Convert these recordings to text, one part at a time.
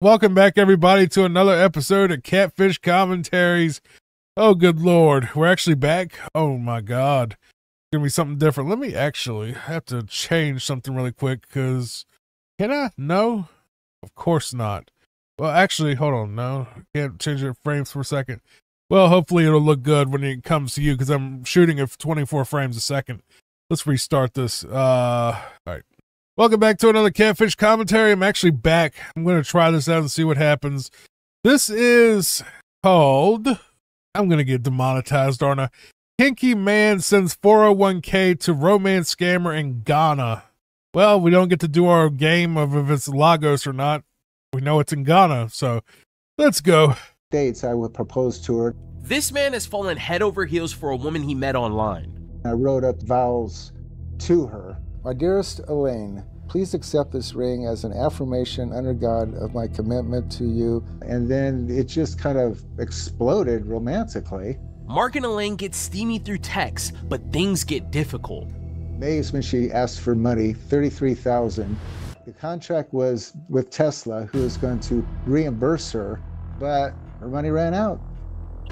Welcome back, everybody, to another episode of Catfish Commentaries. Oh, good lord, we're actually back. Oh my god, it's gonna be something different. Let me actually have to change something really quick because can I? No, of course not. Well, actually, hold on. No, can't change your frames for a second. Well, hopefully it'll look good when it comes to you because I'm shooting at 24 frames a second. Let's restart this. Uh, all right. Welcome back to another Catfish commentary. I'm actually back. I'm going to try this out and see what happens. This is called. I'm going to get demonetized, aren't I? Kinky man sends 401k to romance scammer in Ghana. Well, we don't get to do our game of if it's Lagos or not. We know it's in Ghana, so let's go. dates I would propose to her. This man has fallen head over heels for a woman he met online. I wrote up vows to her. My dearest Elaine, please accept this ring as an affirmation under God of my commitment to you. And then it just kind of exploded romantically. Mark and Elaine get steamy through text, but things get difficult. May is when she asked for money, 33,000. The contract was with Tesla, who is going to reimburse her, but her money ran out.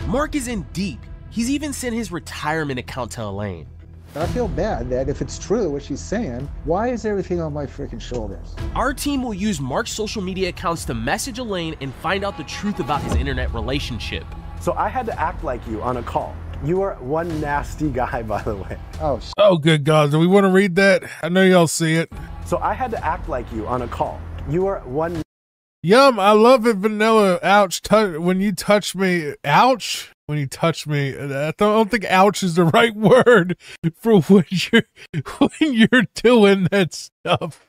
Mark is in deep. He's even sent his retirement account to Elaine. I feel bad that if it's true what she's saying, why is everything on my freaking shoulders? Our team will use Mark's social media accounts to message Elaine and find out the truth about his internet relationship. So I had to act like you on a call. You are one nasty guy, by the way. Oh, sh- Oh, good God. Do we want to read that? I know y'all see it. So I had to act like you on a call. You are one Yum, I love it, vanilla. Ouch, tou- when you touch me, ouch. When you touch me, I don't think "ouch" is the right word for when you're when you're doing that stuff.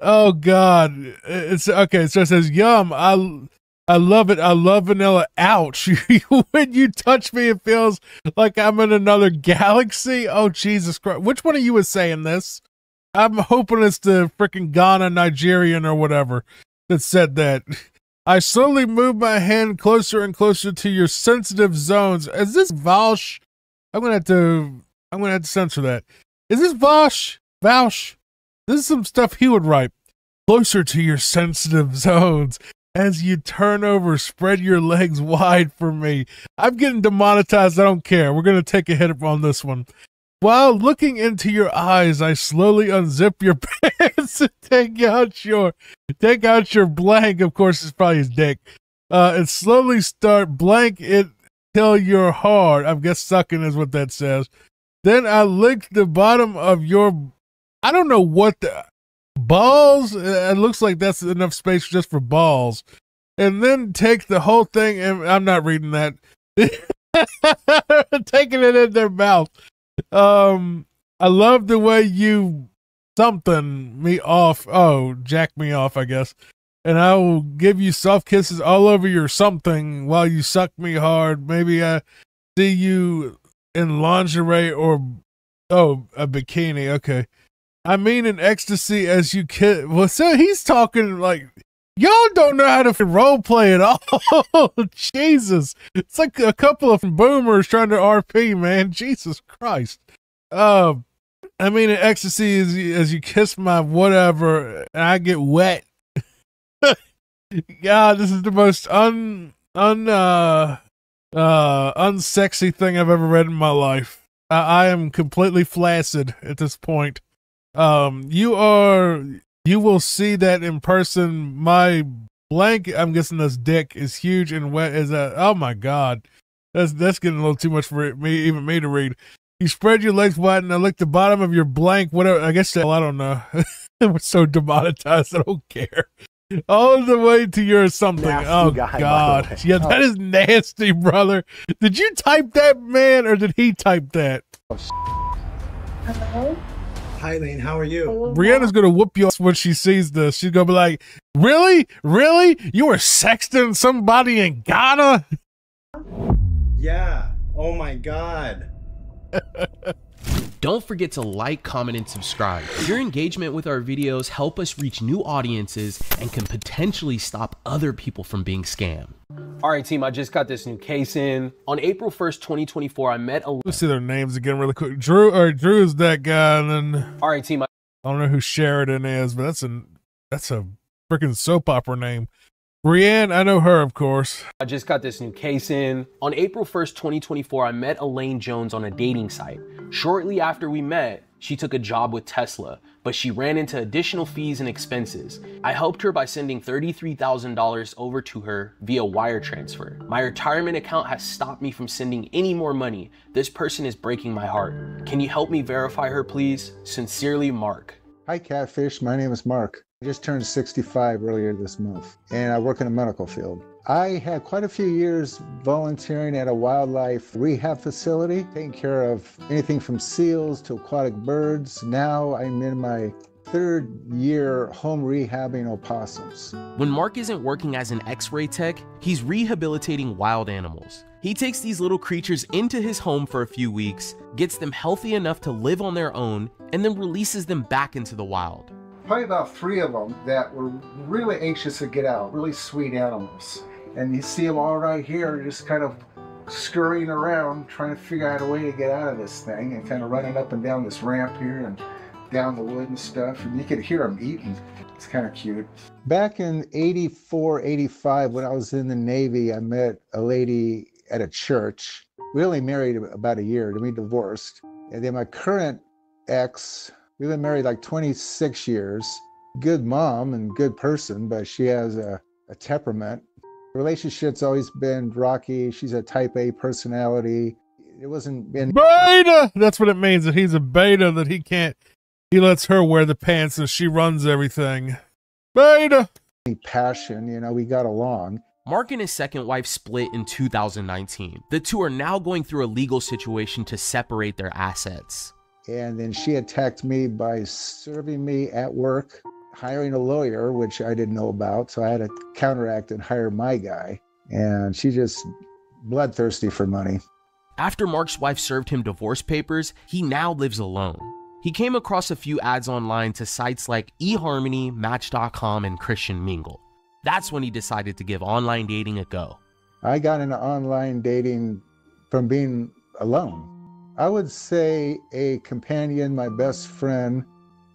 Oh God, it's okay. So it says "yum." I I love it. I love vanilla. Ouch! when you touch me, it feels like I'm in another galaxy. Oh Jesus Christ! Which one of you is saying this? I'm hoping it's the freaking Ghana Nigerian or whatever that said that. I slowly move my hand closer and closer to your sensitive zones. Is this Vaush? I'm gonna have to. I'm gonna have to censor that. Is this Vaush? Vaush? This is some stuff he would write. Closer to your sensitive zones. As you turn over, spread your legs wide for me. I'm getting demonetized. I don't care. We're gonna take a hit on this one. While looking into your eyes, I slowly unzip your pants and take out your take out your blank. Of course, it's probably his dick. Uh, and slowly start blank it till you're hard. I guess sucking is what that says. Then I lick the bottom of your. I don't know what the balls. Uh, It looks like that's enough space just for balls. And then take the whole thing. And I'm not reading that. Taking it in their mouth. Um, I love the way you something me off. Oh, jack me off, I guess. And I will give you soft kisses all over your something while you suck me hard. Maybe I see you in lingerie or oh, a bikini. Okay. I mean in ecstasy as you kiss. Well, so he's talking like y'all don't know how to role play at all. Jesus, it's like a couple of boomers trying to RP, man. Jesus Christ. Uh, I mean ecstasy as you, as you kiss my whatever, and I get wet. God, this is the most un un uh uh unsexy thing I've ever read in my life. I, I am completely flaccid at this point. Um, you are you will see that in person. My blank, I'm guessing this dick is huge and wet as a. Oh my god, that's that's getting a little too much for me, even me to read. You spread your legs wide and I lick the bottom of your blank. Whatever. I guess well, I don't know. We're so demonetized. I don't care. All the way to your something. Nasty oh guy, God. way. Yeah, oh. that is nasty, brother. Did you type that, man, or did he type that? Oh, Hello? Hi, Lane. How are you? Hello, Brianna's gonna whoop you when she sees this. She's gonna be like, "Really, really? You were sexting somebody in Ghana?" Yeah. Oh my God. Don't forget to like, comment, and subscribe. Your engagement with our videos help us reach new audiences and can potentially stop other people from being scammed. All right, team, I just got this new case in. On April 1st, 2024, I met a Let's see their names again really quick. Drew or Drew is that guy, and then All right, team, I I don't know who Sheridan is, but that's a that's a freaking soap opera name. Brienne, I know her, of course. I just got this new case in. On April 1st, 2024, I met Elaine Jones on a dating site. Shortly after we met, she took a job with Tesla, but she ran into additional fees and expenses. I helped her by sending $33,000 over to her via wire transfer. My retirement account has stopped me from sending any more money. This person is breaking my heart. Can you help me verify her, please? Sincerely, Mark. Hi, Catfish. My name is Mark. I just turned 65 earlier this month, and I work in the medical field. I had quite a few years volunteering at a wildlife rehab facility, taking care of anything from seals to aquatic birds. Now I'm in my third year home rehabbing opossums. When Mark isn't working as an x ray tech, he's rehabilitating wild animals. He takes these little creatures into his home for a few weeks, gets them healthy enough to live on their own, and then releases them back into the wild. Probably about three of them that were really anxious to get out, really sweet animals. And you see them all right here, just kind of scurrying around, trying to figure out a way to get out of this thing and kind of running up and down this ramp here and down the wood and stuff. And you could hear them eating. It's kind of cute. Back in 84, 85, when I was in the Navy, I met a lady at a church. We only married about a year, then we divorced. And then my current ex, we've been married like 26 years. Good mom and good person, but she has a, a temperament. Relationship's always been rocky. She's a type A personality. It wasn't been Beta! That's what it means that he's a beta, that he can't, he lets her wear the pants and she runs everything. Beta! passion. You know, we got along. Mark and his second wife split in 2019. The two are now going through a legal situation to separate their assets. And then she attacked me by serving me at work, hiring a lawyer, which I didn't know about. So I had to counteract and hire my guy. And she just bloodthirsty for money. After Mark's wife served him divorce papers, he now lives alone. He came across a few ads online to sites like eHarmony, Match.com, and Christian Mingle. That's when he decided to give online dating a go. I got into online dating from being alone. I would say a companion, my best friend.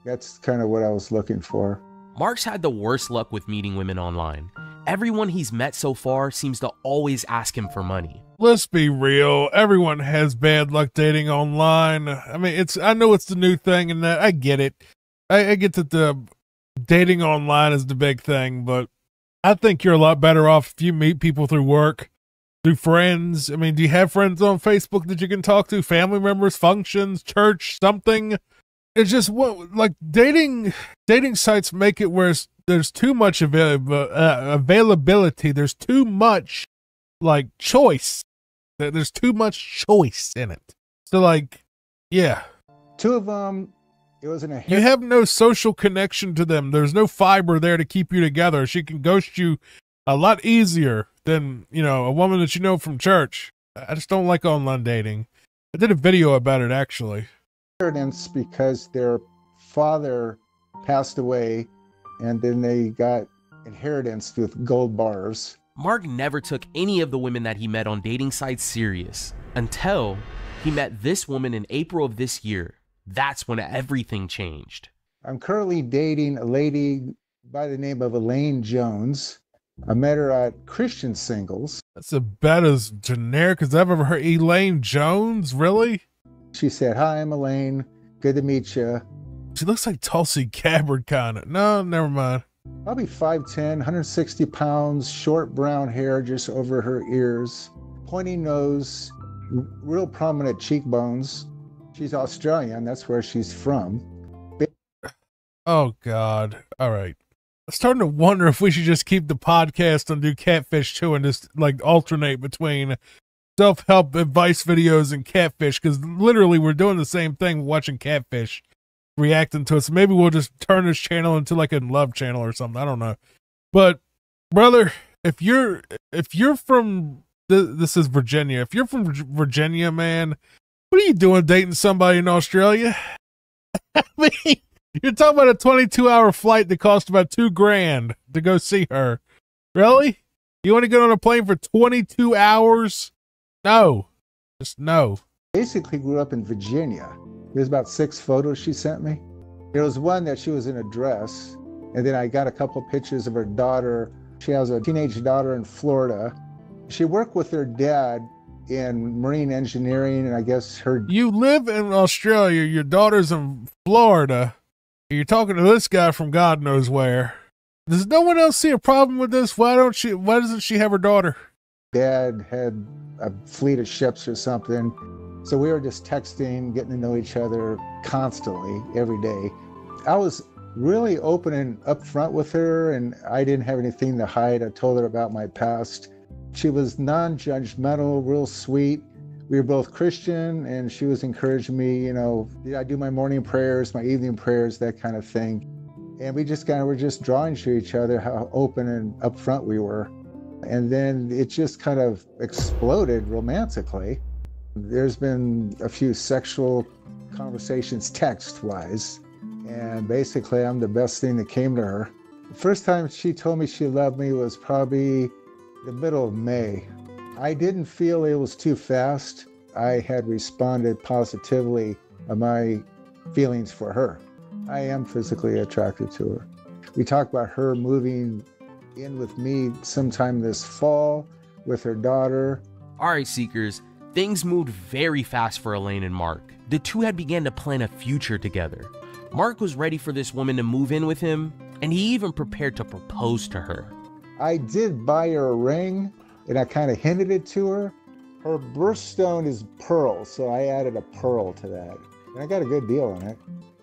That's kind of what I was looking for. Mark's had the worst luck with meeting women online. Everyone he's met so far seems to always ask him for money. Let's be real. Everyone has bad luck dating online. I mean, it's, I know it's the new thing and that I get it. I, I get that the dating online is the big thing, but I think you're a lot better off if you meet people through work, through friends. I mean, do you have friends on Facebook that you can talk to? Family members, functions, church, something? It's just what like dating dating sites make it where it's, there's too much avail- uh, availability. There's too much like choice. There's too much choice in it. So like, yeah, Two of them, it was in a you have no social connection to them. There's no fiber there to keep you together. She can ghost you a lot easier than, you know, a woman that you know from church. I just don't like online dating. I did a video about it actually. because their father passed away and then they got inheritance with gold bars. Mark never took any of the women that he met on dating sites serious until he met this woman in April of this year. That's when everything changed. I'm currently dating a lady by the name of Elaine Jones. I met her at Christian Singles. That's about as generic as I've ever heard. Elaine Jones, really? She said, Hi, I'm Elaine. Good to meet you. She looks like Tulsi Gabbard kind of. No, never mind. Probably 5'10, 160 pounds, short brown hair just over her ears, pointy nose, real prominent cheekbones. She's Australian, that's where she's from. Oh God! All right, I'm starting to wonder if we should just keep the podcast and do catfish too, and just like alternate between self-help advice videos and catfish, because literally we're doing the same thing, watching catfish, reacting to it. So maybe we'll just turn this channel into like a love channel or something. I don't know, but brother, if you're if you're from th- this is Virginia, if you're from Vir- Virginia, man, what are you doing dating somebody in Australia? I mean. You're talking about a 22 hour flight that cost about two grand to go see her. Really? You want to get on a plane for 22 hours? No. Just no. Basically grew up in Virginia. There's about six photos she sent me. There was one that she was in a dress, and then I got a couple pictures of her daughter She has a teenage daughter in Florida. She worked with her dad in marine engineering, and I guess her. You live in Australia, your daughter's in Florida. You're talking to this guy from God knows where. Does no one else see a problem with this? Why don't she? Why doesn't she have her daughter? Dad had a fleet of ships or something. So we were just texting, getting to know each other constantly every day. I was really open and upfront with her, and I didn't have anything to hide. I told her about my past. She was non judgmental, real sweet. We were both Christian, and she was encouraging me, you know, I do my morning prayers, my evening prayers, that kind of thing. And we just kind of were just drawing to each other how open and upfront we were. And then it just kind of exploded romantically. There's been a few sexual conversations text wise, and basically, I'm the best thing that came to her. The first time she told me she loved me was probably the middle of May. I didn't feel it was too fast. I had responded positively of my feelings for her. I am physically attracted to her. We talked about her moving in with me sometime this fall with her daughter. All right, Seekers, things moved very fast for Elaine and Mark. The two had began to plan a future together. Mark was ready for this woman to move in with him, and he even prepared to propose to her. I did buy her a ring, and I kind of hinted it to her. Her birthstone is pearl, so I added a pearl to that. And I got a good deal on it.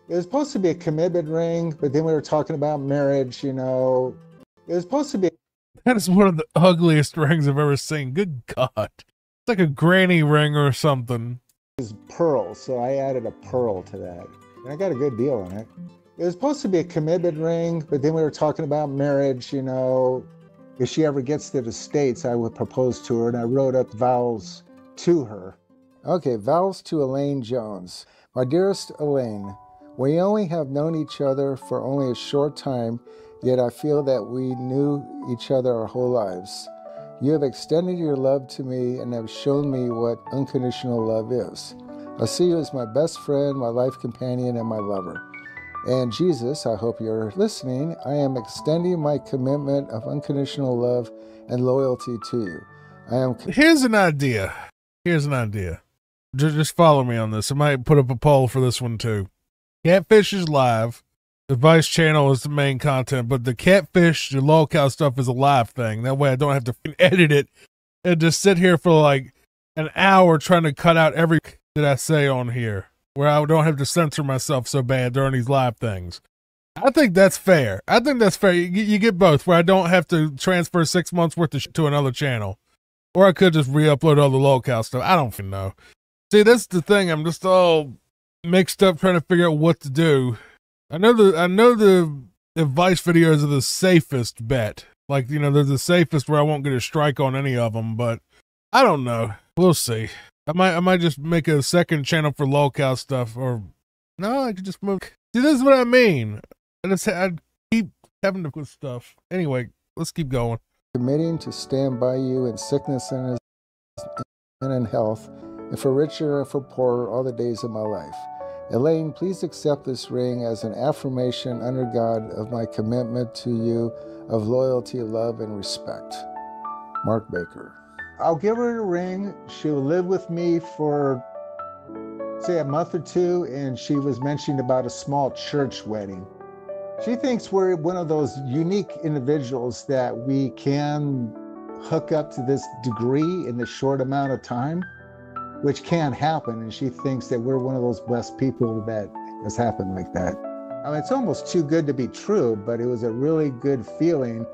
It was supposed to be a commitment ring, but then we were talking about marriage, you know, it was supposed to be. That is one of the ugliest rings I've ever seen. Good God. Like a granny ring or something. It's pearl, so I added a pearl to that. And I got a good deal on it. It was supposed to be a commitment ring, but then we were talking about marriage, you know. If she ever gets to the States, I would propose to her, and I wrote up vows to her. Okay, vows to Elaine Jones. My dearest Elaine, we only have known each other for only a short time, Yet I feel that we knew each other our whole lives. You have extended your love to me and have shown me what unconditional love is. I see you as my best friend, my life companion, and my lover. And Jesus, I hope you're listening. I am extending my commitment of unconditional love and loyalty to you. I am. Here's an idea. Here's an idea. Just follow me on this. I might put up a poll for this one too. Catfish is live. The Vice channel is the main content, but the catfish, the lolcow stuff is a live thing. That way I don't have to edit it and just sit here for like an hour trying to cut out every that I say on here, where I don't have to censor myself so bad during these live things. I think that's fair. I think that's fair. You, you get both, where I don't have to transfer six months worth of to another channel, or I could just re-upload all the lolcow stuff. I don't know. See, that's the thing. I'm just all mixed up trying to figure out what to do I know the I know the advice videos are the safest bet. Like you know, they're the safest where I won't get a strike on any of them. But I don't know. We'll see. I might I might just make a second channel for lolcow stuff, or no, I could just move. See, this is what I mean. I just I keep having to put stuff. Anyway, let's keep going. Committing to stand by you in sickness and in health, and for richer and for poorer all the days of my life. Elaine, please accept this ring as an affirmation under God of my commitment to you of loyalty, love, and respect. Mark Baker. I'll give her a ring. She'll live with me for, say, a month or two, and she was mentioning about a small church wedding. She thinks we're one of those unique individuals that we can hook up to this degree in the short amount of time which can happen. And she thinks that we're one of those blessed people that has happened like that. I mean, it's almost too good to be true, but it was a really good feeling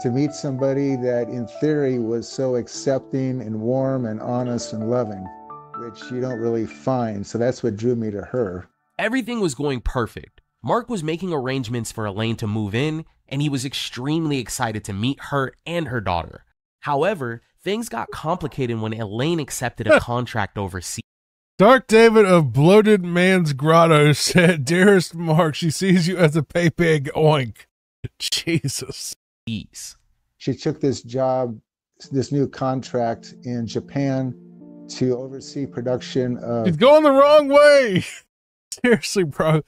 to meet somebody that, in theory, was so accepting and warm and honest and loving, which you don't really find. So that's what drew me to her. Everything was going perfect. Mark was making arrangements for Elaine to move in, and he was extremely excited to meet her and her daughter. However, things got complicated when Elaine accepted a contract overseas. Dark David of Bloated Man's Grotto said, Dearest Mark, she sees you as a pay pig oink. Jesus. She took this job, this new contract in Japan to oversee production of. She's going the wrong way. Seriously, bro.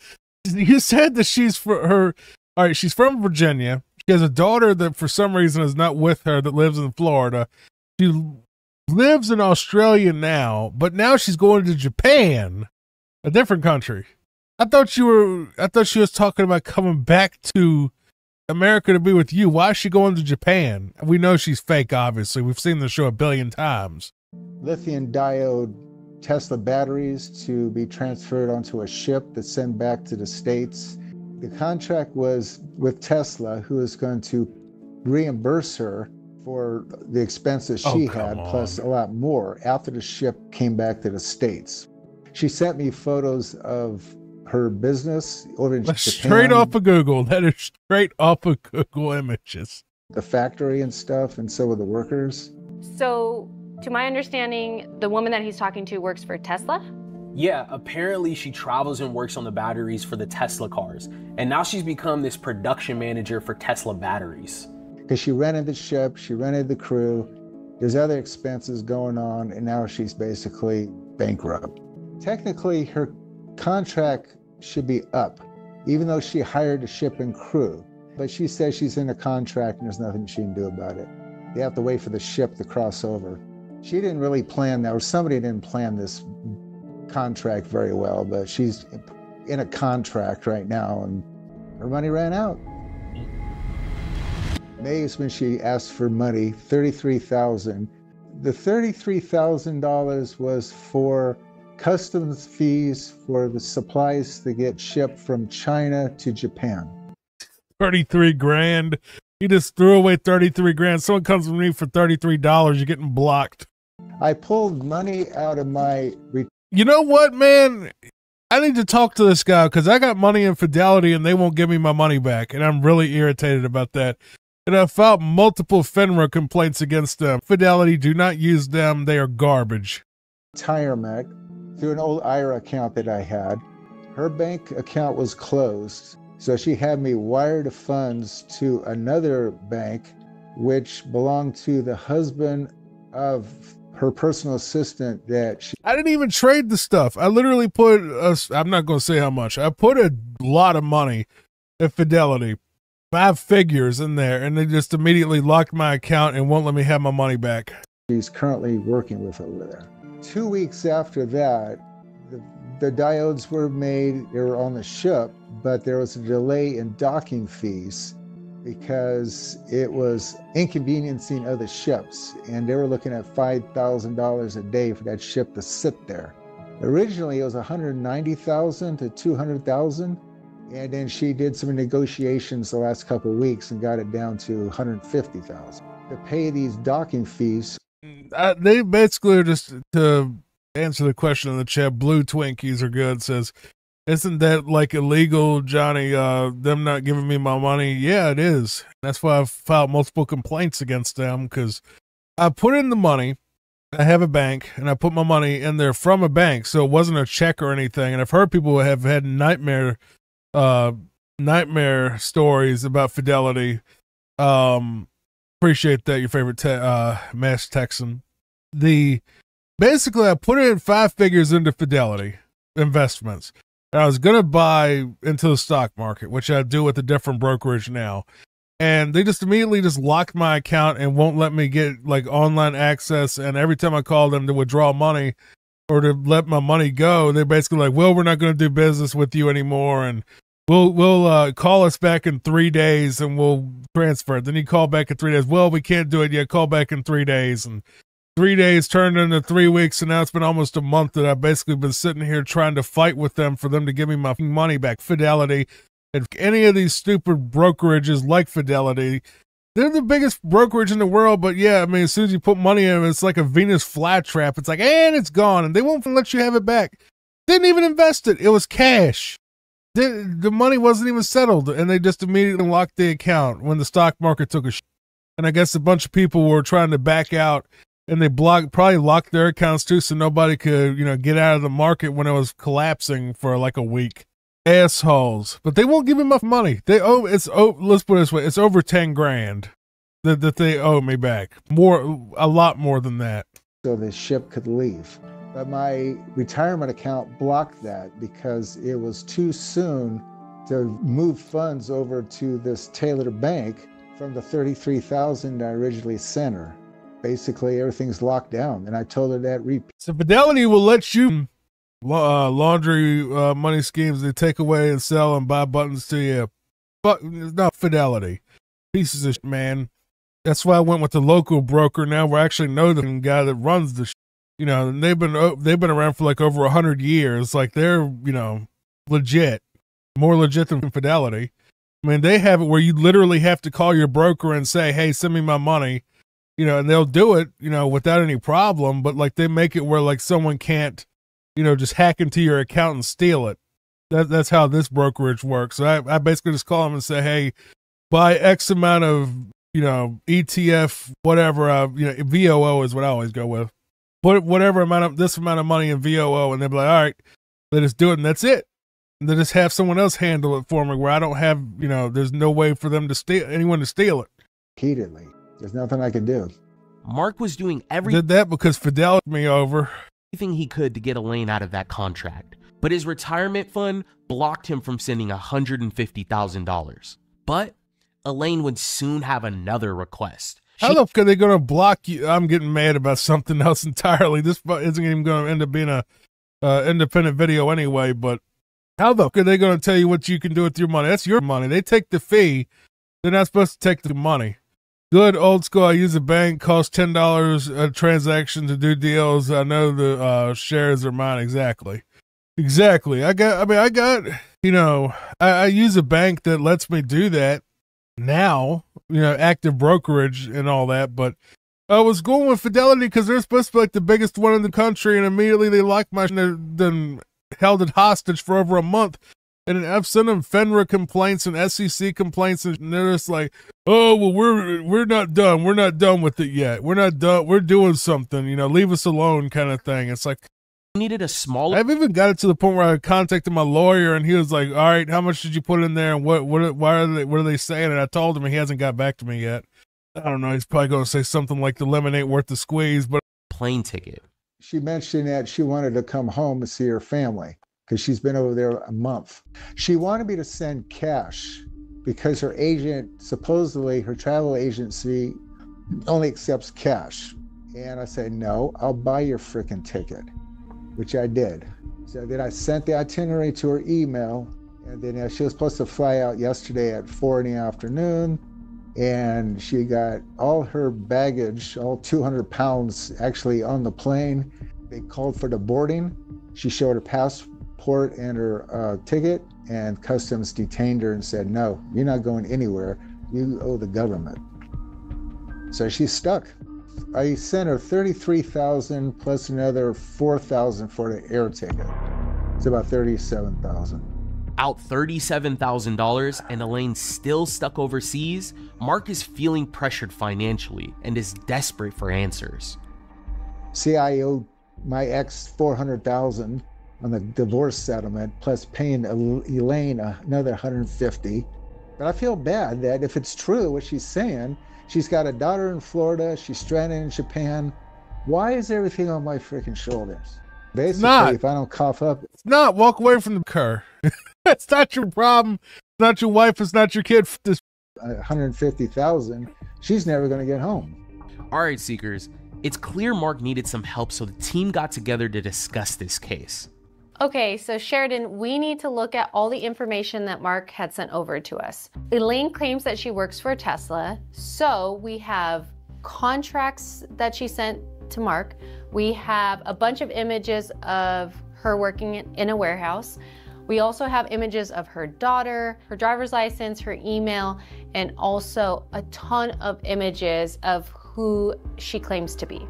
You said that she's for her. All right, she's from Virginia. She has a daughter that for some reason is not with her that lives in Florida. She lives in Australia now, but now she's going to Japan, a different country. I thought you were I thought she was talking about coming back to America to be with you. Why is she going to Japan? We know she's fake, obviously. We've seen the show a billion times. Lithium diode Tesla batteries to be transferred onto a ship that's sent back to the States. The contract was with Tesla, who is going to reimburse her for the expenses Oh, she come had, on. plus a lot more, after the ship came back to the States. She sent me photos of her business over in That's Japan, straight off of Google. That is straight off of Google Images. the factory and stuff, and so were the workers. So, to my understanding, the woman that he's talking to works for Tesla. Yeah, apparently she travels and works on the batteries for the Tesla cars. And now she's become this production manager for Tesla batteries. Because she rented the ship, she rented the crew. There's other expenses going on, and now she's basically bankrupt. Technically, her contract should be up, even though she hired the ship and crew. But she says she's in a contract and there's nothing she can do about it. They have to wait for the ship to cross over. She didn't really plan that, or somebody didn't plan this contract very well, but she's in a contract right now and her money ran out. May is when she asked for money, thirty-three thousand. The thirty-three thousand dollars was for customs fees for the supplies that get shipped from China to Japan. 33 grand. He just threw away 33 grand. Someone comes to me for $33, you're getting blocked. I pulled money out of my re- You know what, man? I need to talk to this guy because I got money in Fidelity and they won't give me my money back. And I'm really irritated about that. And I filed multiple FINRA complaints against them. Fidelity, do not use them. They are garbage. retirement through an old IRA account that I had. Her bank account was closed, so she had me wire the funds to another bank, which belonged to the husband of her personal assistant that she I didn't even trade the stuff. I literally put, i I'm not going to say how much. I put a lot of money at Fidelity, five figures in there, and they just immediately locked my account and won't let me have my money back. He's currently working with over there. Two weeks after that, the, the diodes were made, they were on the ship, but there was a delay in docking fees because it was inconveniencing other ships, and they were looking at $5,000 a day for that ship to sit there. Originally, it was 190,000 to 200,000, and then she did some negotiations the last couple of weeks and got it down to 150,000. To pay these docking fees, Uh, they basically are just to answer the question in the chat. Blue Twinkies are good. Says, isn't that like illegal, Johnny? Uh, them not giving me my money? Yeah, it is. That's why I've filed multiple complaints against them because I put in the money. I have a bank and I put my money in there from a bank, so it wasn't a check or anything. And I've heard people have had nightmare, uh, nightmare stories about fidelity. Um, appreciate that. Your favorite te- uh, mass Texan. The basically, I put in five figures into Fidelity investments. And I was gonna buy into the stock market, which I do with a different brokerage now. And they just immediately just locked my account and won't let me get like online access. And every time I call them to withdraw money or to let my money go, they're basically like, "Well, we're not going to do business with you anymore." And we'll we'll uh, call us back in three days and we'll transfer. Then you call back in three days. Well, we can't do it yet. Call back in three days, and three days turned into three weeks, and now it's been almost a month that I've basically been sitting here trying to fight with them for them to give me my money back. Fidelity, and any of these stupid brokerages like Fidelity. They're the biggest brokerage in the world, but yeah, I mean, as soon as you put money in, it's like a Venus flytrap. It's like, and it's gone, and they won't let you have it back. Didn't even invest it; it was cash the, the money wasn't even settled and they just immediately locked the account when the stock market took a sh- and i guess a bunch of people were trying to back out and they blocked probably locked their accounts too so nobody could you know get out of the market when it was collapsing for like a week assholes but they won't give me enough money they owe it's oh let's put it this way it's over 10 grand that, that they owe me back more a lot more than that so the ship could leave. But my retirement account blocked that because it was too soon to move funds over to this Taylor Bank from the 33,000 I originally sent her. Basically, everything's locked down, and I told her that repeat. So Fidelity will let you uh, laundry uh, money schemes. They take away and sell and buy buttons to you. But not Fidelity. Pieces of shit, man. That's why I went with the local broker. Now we actually know the guy that runs the. Sh- you know, and they've been oh, they've been around for like over a hundred years. Like they're you know legit, more legit than Fidelity. I mean, they have it where you literally have to call your broker and say, "Hey, send me my money," you know, and they'll do it, you know, without any problem. But like they make it where like someone can't, you know, just hack into your account and steal it. That that's how this brokerage works. So I, I basically just call them and say, "Hey, buy X amount of, you know, ETF, whatever, uh, you know, VOO is what I always go with. Put whatever amount of this amount of money in VOO, and they'll be like, all right, let us do it, and that's it then just have someone else handle it for me where I don't have, you know, there's no way for them to steal anyone to steal it. Repeatedly. There's nothing I can do. Mark was doing everything Did that because Fidel me over. He could to get Elaine out of that contract, but his retirement fund blocked him from sending $150,000. But Elaine would soon have another request. How the fuck are they going to block you? I'm getting mad about something else entirely. This isn't even going to end up being a uh, independent video anyway, but how the fuck are they going to tell you what you can do with your money? That's your money. They take the fee. They're not supposed to take the money. Good old school. I use a bank. Costs ten dollars a transaction to do deals. I know the uh, shares are mine exactly. Exactly. I got. I mean, I got. You know, I, I use a bank that lets me do that now. You know, active brokerage and all that. But I was going with Fidelity because they're supposed to be like the biggest one in the country, and immediately they locked my. Then held it hostage for over a month. And I've sent them FINRA complaints and SEC complaints, and they're just like, "Oh, well, we're we're not done. We're not done with it yet. We're not done. We're doing something. You know, leave us alone, kind of thing." It's like needed a smaller. I've even got it to the point where I contacted my lawyer, and he was like, "All right, how much did you put in there, and what what why are they what are they saying?" And I told him, and he hasn't got back to me yet. I don't know. He's probably going to say something like the lemon ain't worth the squeeze, but plane ticket she mentioned that she wanted to come home and see her family because she's been over there a month. She wanted me to send cash because her agent, supposedly her travel agency, only accepts cash. And I said, no, I'll buy your freaking ticket, which I did. So then I sent the itinerary to her email. And then she was supposed to fly out yesterday at four in the afternoon and she got all her baggage, all 200 pounds, actually on the plane. They called for the boarding. She showed her passport and her uh, ticket, and customs detained her and said, "No, you're not going anywhere. You owe the government." So she's stuck. I sent her 33,000 plus another 4,000 for the air ticket. It's about 37,000 out $37,000 and Elaine still stuck overseas, Mark is feeling pressured financially and is desperate for answers. See, I owe my ex 400,000 on the divorce settlement plus paying Elaine another 150. But I feel bad that if it's true what she's saying, she's got a daughter in Florida, she's stranded in Japan. Why is everything on my freaking shoulders? Basically, if I don't cough up, it's not walk away from the car. That's not your problem. It's not your wife. It's not your kid. This 150,000. She's never going to get home. All right, Seekers. It's clear Mark needed some help, so the team got together to discuss this case. Okay, so Sheridan, we need to look at all the information that Mark had sent over to us. Elaine claims that she works for Tesla, so we have contracts that she sent to Mark. We have a bunch of images of her working in a warehouse. We also have images of her daughter, her driver's license, her email, and also a ton of images of who she claims to be.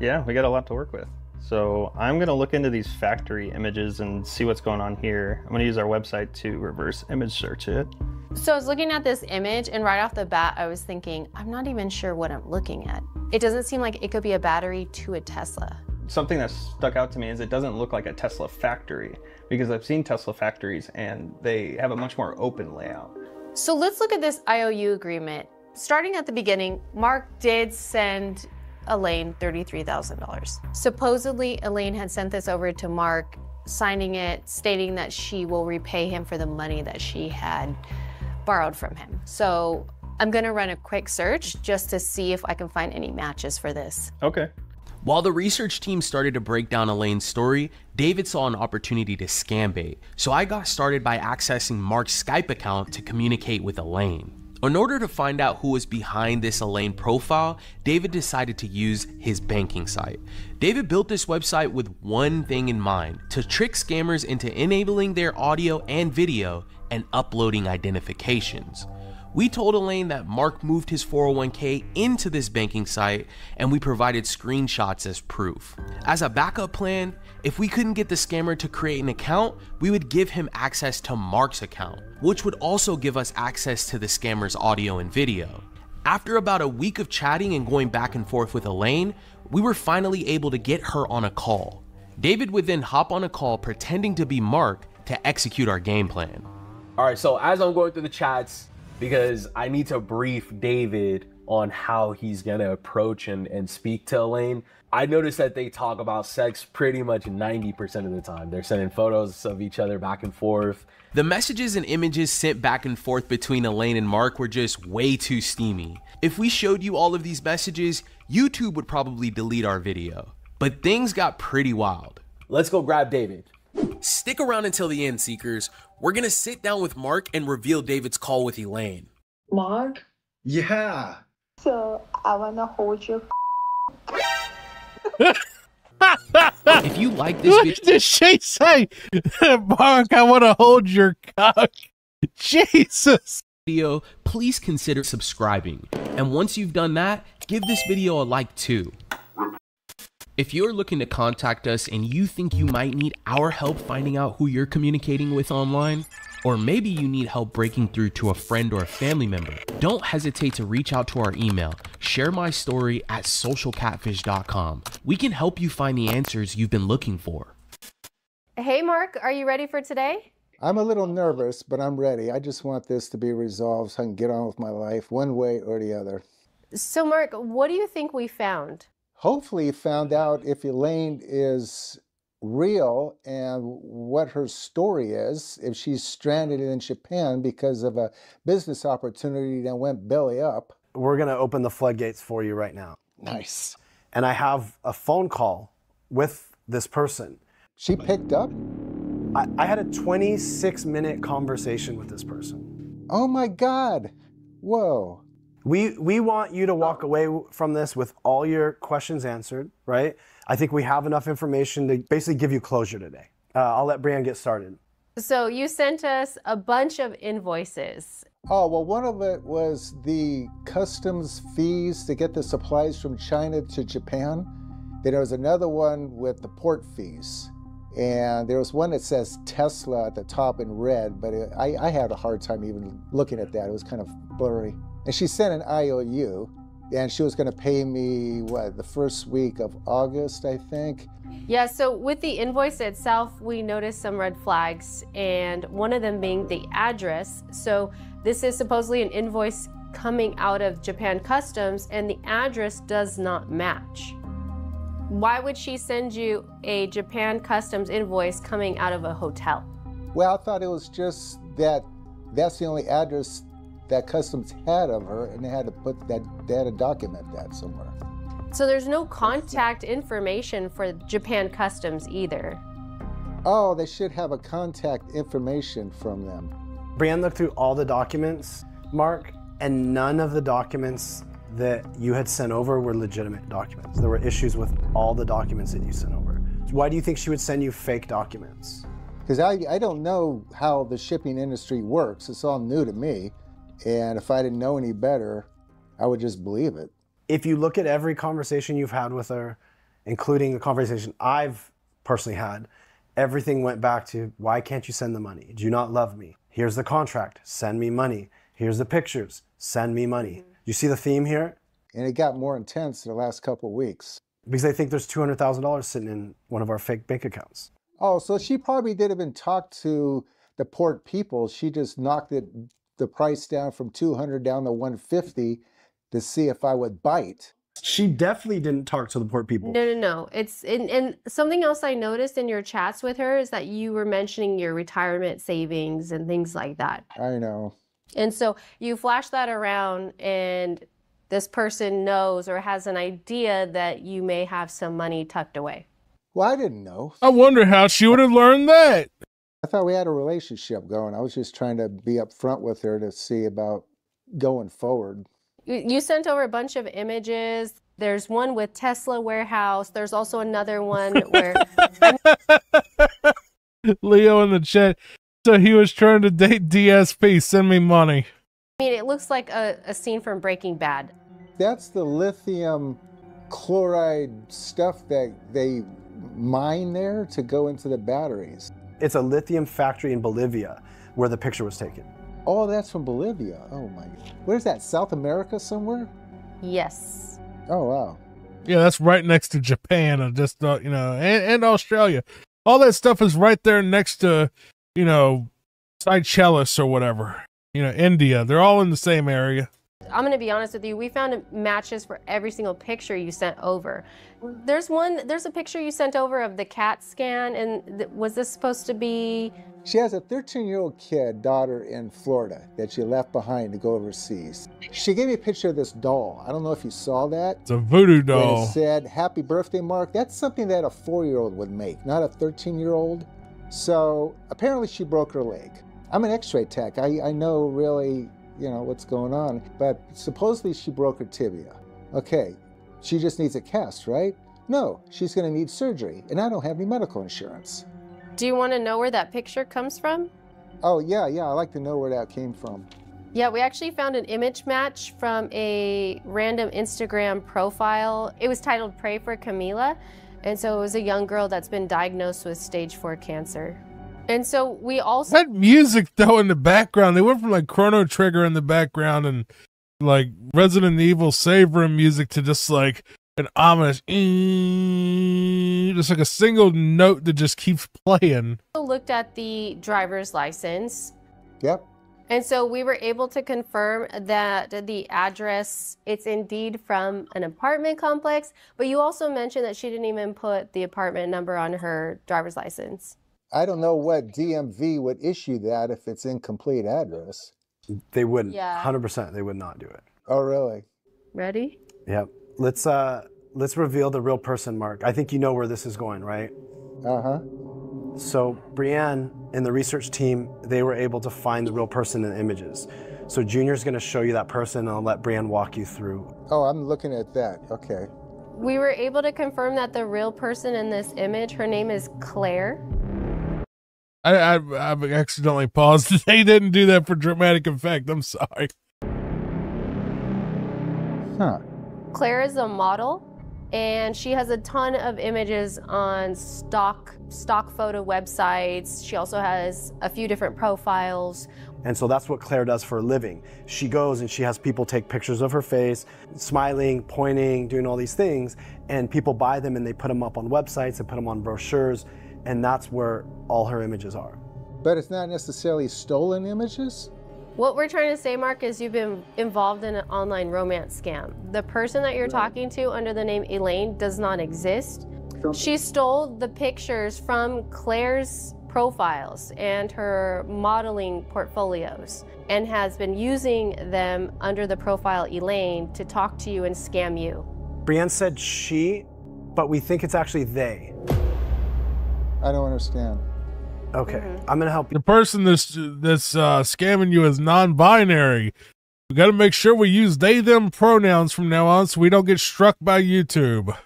Yeah, we got a lot to work with. So I'm going to look into these factory images and see what's going on here. I'm to use our website to reverse image search it. So I was looking at this image and right off the bat, I was thinking, I'm not even sure what I'm looking at. It doesn't seem like it could be a battery to a Tesla something that stuck out to me is it doesn't look like a Tesla factory because I've seen Tesla factories and they have a much more open layout. So let's look at this IOU agreement. Starting at the beginning, Mark did send Elaine $33,000. Supposedly, Elaine had sent this over to Mark, signing it, stating that she will repay him for the money that she had borrowed from him. So I'm gonna run a quick search just to see if I can find any matches for this. Okay. While the research team started to break down Elaine's story, David saw an opportunity to scam bait. So I got started by accessing Mark's Skype account to communicate with Elaine. In order to find out who was behind this Elaine profile, David decided to use his banking site. David built this website with one thing in mind to trick scammers into enabling their audio and video and uploading identifications. We told Elaine that Mark moved his 401k into this banking site and we provided screenshots as proof. As a backup plan, if we couldn't get the scammer to create an account, we would give him access to Mark's account, which would also give us access to the scammer's audio and video. After about a week of chatting and going back and forth with Elaine, we were finally able to get her on a call. David would then hop on a call pretending to be Mark to execute our game plan. All right, so as I'm going through the chats, because I need to brief David on how he's gonna approach and, and speak to Elaine. I noticed that they talk about sex pretty much 90% of the time. They're sending photos of each other back and forth. The messages and images sent back and forth between Elaine and Mark were just way too steamy. If we showed you all of these messages, YouTube would probably delete our video. But things got pretty wild. Let's go grab David. Stick around until the end, Seekers. We're gonna sit down with Mark and reveal David's call with Elaine. Mark, Yeah. so I wanna hold your. If you like this What video, did she say? Mark, I want to hold your cock. Jesus. video, please consider subscribing. And once you've done that, give this video a like too. If you're looking to contact us and you think you might need our help finding out who you're communicating with online, or maybe you need help breaking through to a friend or a family member, don't hesitate to reach out to our email, share my story at socialcatfish.com. We can help you find the answers you've been looking for. Hey, Mark, are you ready for today? I'm a little nervous, but I'm ready. I just want this to be resolved so I can get on with my life one way or the other. So, Mark, what do you think we found? Hopefully, found out if Elaine is real and what her story is, if she's stranded in Japan because of a business opportunity that went belly up. We're going to open the floodgates for you right now. Nice. And I have a phone call with this person. She picked up? I, I had a 26 minute conversation with this person. Oh my God. Whoa. We, we want you to walk away from this with all your questions answered, right? I think we have enough information to basically give you closure today. Uh, I'll let Brian get started. So, you sent us a bunch of invoices. Oh, well, one of it was the customs fees to get the supplies from China to Japan. Then there was another one with the port fees. And there was one that says Tesla at the top in red, but it, I, I had a hard time even looking at that. It was kind of blurry. And she sent an IOU, and she was going to pay me, what, the first week of August, I think. Yeah, so with the invoice itself, we noticed some red flags, and one of them being the address. So, this is supposedly an invoice coming out of Japan Customs, and the address does not match. Why would she send you a Japan Customs invoice coming out of a hotel? Well, I thought it was just that that's the only address that Customs had of her, and they had to put that, they had to document that somewhere. So, there's no contact information for Japan Customs either. Oh, they should have a contact information from them. Brian looked through all the documents, Mark, and none of the documents that you had sent over were legitimate documents. There were issues with all the documents that you sent over. Why do you think she would send you fake documents? Because I, I don't know how the shipping industry works. It's all new to me. And if I didn't know any better, I would just believe it. If you look at every conversation you've had with her, including the conversation I've personally had, everything went back to why can't you send the money? Do you not love me? Here's the contract, send me money. Here's the pictures, send me money. Mm-hmm. You see the theme here? And it got more intense in the last couple of weeks. Because they think there's $200,000 sitting in one of our fake bank accounts. Oh, so she probably didn't even talk to the port people. She just knocked it the price down from 200 down to 150 to see if I would bite. She definitely didn't talk to the poor people. No, no, no. It's and, and something else I noticed in your chats with her is that you were mentioning your retirement savings and things like that. I know. And so you flash that around, and this person knows or has an idea that you may have some money tucked away. Well, I didn't know. I wonder how she would have learned that. I thought we had a relationship going. I was just trying to be upfront with her to see about going forward. You you sent over a bunch of images. There's one with Tesla warehouse. There's also another one where Leo in the chat. So he was trying to date DSP. Send me money. I mean, it looks like a, a scene from Breaking Bad. That's the lithium chloride stuff that they mine there to go into the batteries. It's a lithium factory in Bolivia where the picture was taken. Oh, that's from Bolivia. Oh my God. Where's that? South America somewhere? Yes. Oh wow. Yeah, that's right next to Japan and just uh, you know, and, and Australia. All that stuff is right there next to, you know, Seychelles or whatever. You know, India. They're all in the same area. I'm going to be honest with you. We found matches for every single picture you sent over. There's one, there's a picture you sent over of the CAT scan, and th- was this supposed to be? She has a 13 year old kid, daughter in Florida that she left behind to go overseas. She gave me a picture of this doll. I don't know if you saw that. It's a voodoo When doll. it said happy birthday, Mark. That's something that a four year old would make, not a 13 year old. So apparently she broke her leg. I'm an x ray tech. I, I know really, you know, what's going on. But supposedly she broke her tibia. Okay, she just needs a cast, right? No, she's going to need surgery, and I don't have any medical insurance. Do you want to know where that picture comes from? Oh, yeah, yeah, I'd like to know where that came from. Yeah, we actually found an image match from a random Instagram profile. It was titled Pray for Camila. And so it was a young girl that's been diagnosed with stage four cancer. And so we also That music though in the background, they went from like Chrono Trigger in the background and like Resident Evil Saver music to just like an ominous, eh, just like a single note that just keeps playing. looked at the driver's license. Yep. And so we were able to confirm that the address, it's indeed from an apartment complex, but you also mentioned that she didn't even put the apartment number on her driver's license. I don't know what DMV would issue that if it's incomplete address. They wouldn't. Yeah. 100% they would not do it. Oh, really? Ready? Yep. Let's uh let's reveal the real person, Mark. I think you know where this is going, right? Uh huh. So Brienne and the research team, they were able to find the real person in the images. So Junior's gonna show you that person and I'll let Brienne walk you through. Oh, I'm looking at that. Okay. We were able to confirm that the real person in this image, her name is Claire. I, I I accidentally paused. They didn't do that for dramatic effect. I'm sorry. Huh. Claire is a model and she has a ton of images on stock stock photo websites. She also has a few different profiles. And so that's what Claire does for a living. She goes and she has people take pictures of her face, smiling, pointing, doing all these things, and people buy them and they put them up on websites and put them on brochures, and that's where all her images are. But it's not necessarily stolen images? What we're trying to say, Mark, is you've been involved in an online romance scam. The person that you're talking to under the name Elaine does not exist. She stole the pictures from Claire's profiles and her modeling portfolios and has been using them under the profile Elaine to talk to you and scam you. Brienne said she, but we think it's actually they. I don't understand. Okay, I'm gonna help you. The person that's that's uh, scamming you is non-binary. We got to make sure we use they them pronouns from now on, so we don't get struck by YouTube.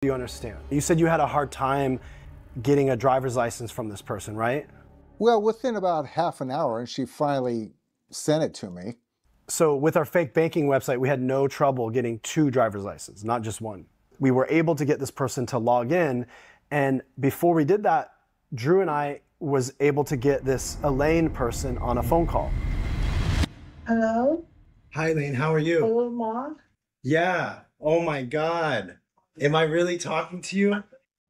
You understand? You said you had a hard time getting a driver's license from this person, right? Well, within about half an hour, and she finally sent it to me. So with our fake banking website, we had no trouble getting two driver's licenses, not just one. We were able to get this person to log in, and before we did that, Drew and I was able to get this Elaine person on a phone call. Hello? Hi, Elaine. How are you? Hello, Mark? Yeah. Oh my God. Am I really talking to you?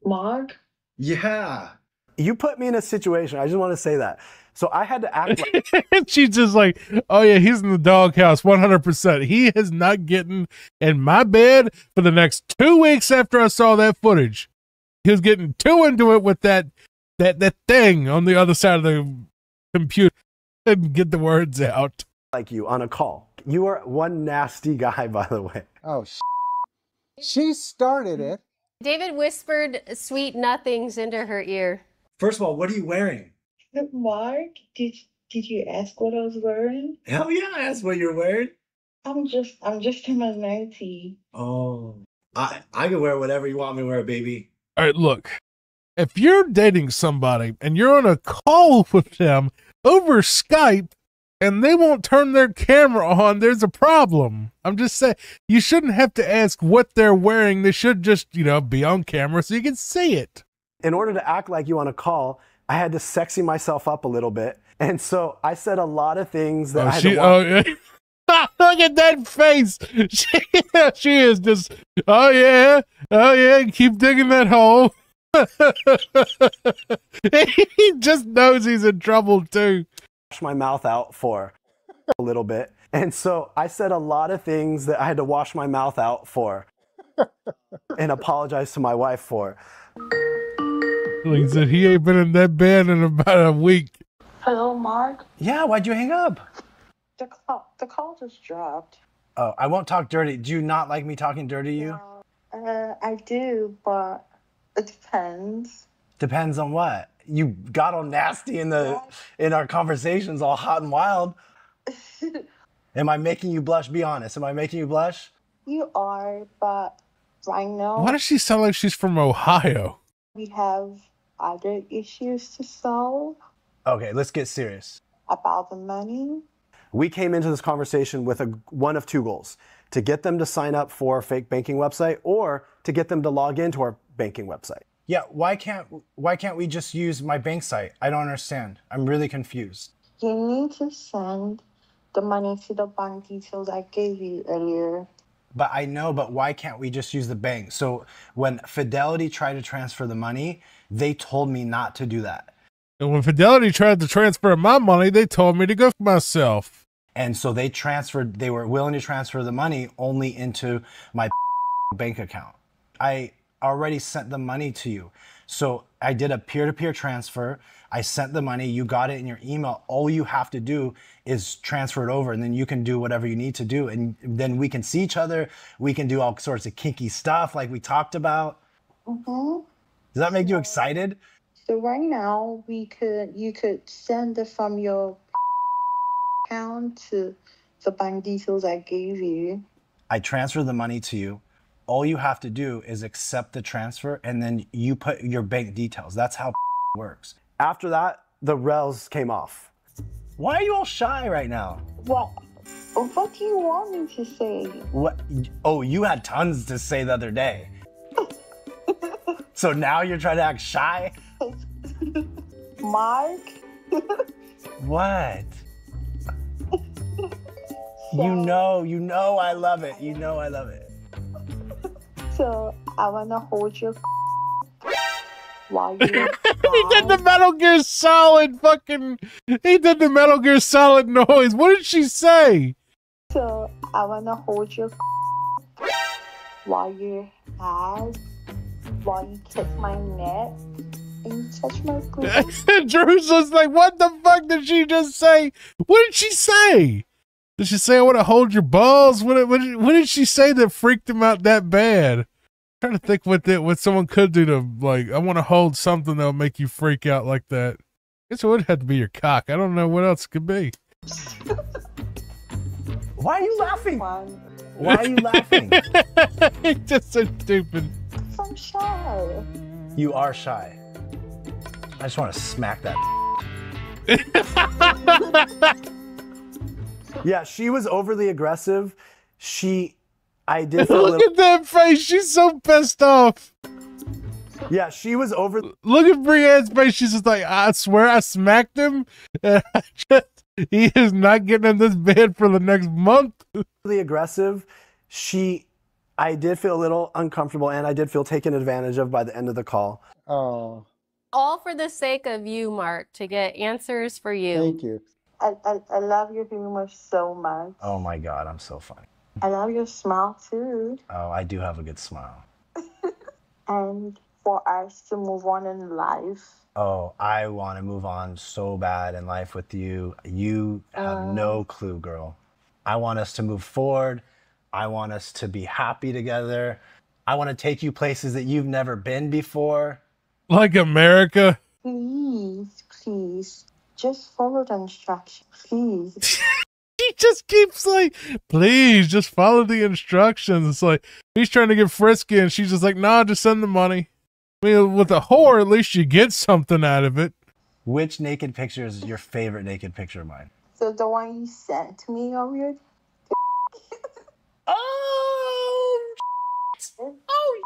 Mark? Yeah. You put me in a situation. I just want to say that. So I had to act like she's just like, "Oh yeah, he's in the doghouse, one hundred percent. He is not getting in my bed for the next two weeks after I saw that footage. He was getting too into it with that that that thing on the other side of the computer. Couldn't get the words out. like you on a call. You are one nasty guy, by the way. Oh, sh- she started it. David whispered sweet nothings into her ear. First of all, what are you wearing? Mark, did did you ask what I was wearing? Hell yeah, I asked what you're wearing. I'm just I'm just in my nightie. Oh, I I can wear whatever you want me to wear, baby. All right, look. If you're dating somebody and you're on a call with them over Skype and they won't turn their camera on, there's a problem. I'm just saying you shouldn't have to ask what they're wearing. They should just, you know, be on camera so you can see it. In order to act like you on a call, I had to sexy myself up a little bit. And so I said a lot of things that oh, I Oh, had she, to oh, yeah. Look at that face. She, she is just, oh yeah, oh yeah, keep digging that hole. he just knows he's in trouble too. wash my mouth out for a little bit. And so I said a lot of things that I had to wash my mouth out for and apologize to my wife for. He said, he ain't been in that bed in about a week. Hello, Mark. Yeah, why'd you hang up? The call the call just dropped. Oh, I won't talk dirty. Do you not like me talking dirty to you? Uh, I do, but it depends. Depends on what. You got all nasty in the in our conversations, all hot and wild. Am I making you blush? Be honest. Am I making you blush? You are, but right now Why does she sound like she's from Ohio? we have other issues to solve Okay, let's get serious. about the money. We came into this conversation with a one of two goals: to get them to sign up for a fake banking website, or to get them to log into our banking website. Yeah, why can't why can't we just use my bank site? I don't understand. I'm really confused. You need to send the money to the bank details I gave you earlier. But I know, but why can't we just use the bank? So when Fidelity tried to transfer the money, they told me not to do that. And when Fidelity tried to transfer my money, they told me to go for myself. And so they transferred, they were willing to transfer the money only into my bank account. I already sent the money to you. So I did a peer to peer transfer. I sent the money. You got it in your email. All you have to do is transfer it over, and then you can do whatever you need to do. And then we can see each other. We can do all sorts of kinky stuff like we talked about. Mm-hmm. Does that make you excited? So right now we could you could send it from your account to the bank details I gave you. I transfer the money to you. All you have to do is accept the transfer and then you put your bank details. That's how it works. After that, the rails came off. Why are you all shy right now? What what do you want me to say? What? Oh, you had tons to say the other day. so now you're trying to act shy? Mark? What? You know, you know I love it. You know I love it. So I wanna hold your while you he did the Metal Gear Solid fucking. He did the Metal Gear Solid noise. What did she say? so I wanna hold your while you have while you kiss my neck and you touch my boobs. Drew's just like, what the fuck did she just say? What did she say? Did she say I want to hold your balls? What, did- what, did- what did she say that freaked him out that bad? I'm trying to think what that what someone could do to like. I want to hold something that'll make you freak out like that. guess it would have to be your cock. I don't know what else it could be. Why are you laughing? One. Why are you laughing? He's just so stupid. I'm shy. You are shy. I just want to smack that. yeah, she was overly aggressive. She, I did Look little. at that face. She's so pissed off. Yeah, she was over. Look at Brienne's face. She's just like, I swear I smacked him. And I just, he is not getting in this bed for the next month. Really aggressive. She, I did feel a little uncomfortable, and I did feel taken advantage of by the end of the call. Oh, All for the sake of you, Mark, to get answers for you. thank you. I, I, I love your humor so much. Oh my God, I'm so funny. I love your smile too. Oh, I do have a good smile. And for us to move on in life. Oh, I want to move on so bad in life with you. You have Uh. no clue, girl. I want us to move forward. I want us to be happy together. I want to take you places that you've never been before. Like America. Please, please, just follow the instructions, please. He just keeps like, please just follow the instructions. It's like he's trying to get frisky and she's just like, nah, just send the money. I mean, with a whore, at least you get something out of it. Which naked picture is your favorite naked picture of mine? so the one you sent me already. Oh, oh,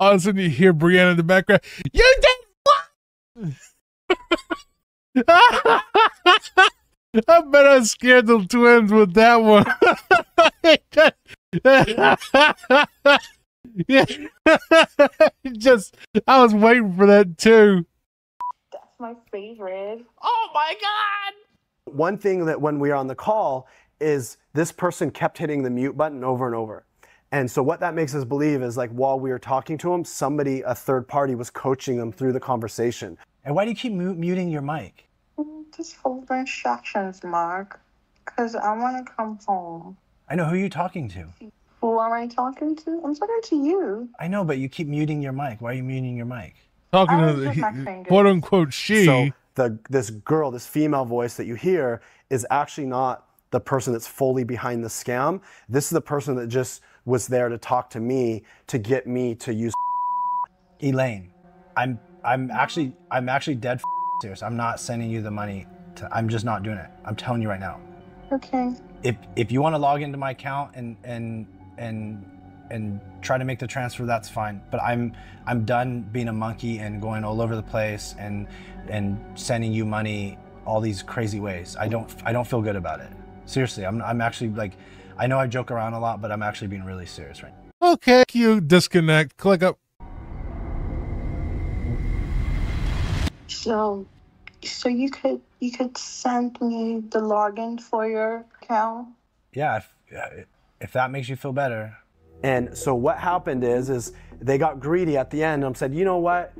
All of a sudden you hear Brianna in the background. You did what? I bet I scared the twins with that one. yeah. Just I was waiting for that too. that's my favorite. Oh my god! One thing that when we were on the call is this person kept hitting the mute button over and over. And so what that makes us believe is like while we were talking to him, somebody, a third party, was coaching them through the conversation. And why do you keep mu- muting your mic? Just follow the instructions, Mark. Cause I want to come home. I know who you talking to. Who am I talking to? I'm talking to you. I know, but you keep muting your mic. Why are you muting your mic? Talking I to the he- quote unquote she. So the this girl, this female voice that you hear is actually not the person that's fully behind the scam. This is the person that just was there to talk to me to get me to use Elaine. I'm I'm actually I'm actually dead serious. I'm not sending you the money. To, I'm just not doing it. I'm telling you right now. Okay. If if you want to log into my account and and and and try to make the transfer, that's fine. But I'm I'm done being a monkey and going all over the place and and sending you money all these crazy ways. I don't I don't feel good about it. Seriously, I'm I'm actually like I know I joke around a lot, but I'm actually being really serious right now. Okay, you disconnect. Click up. So, so you could you could send me the login for your account. Yeah, if if that makes you feel better. And so what happened is is they got greedy at the end and said, "You know what?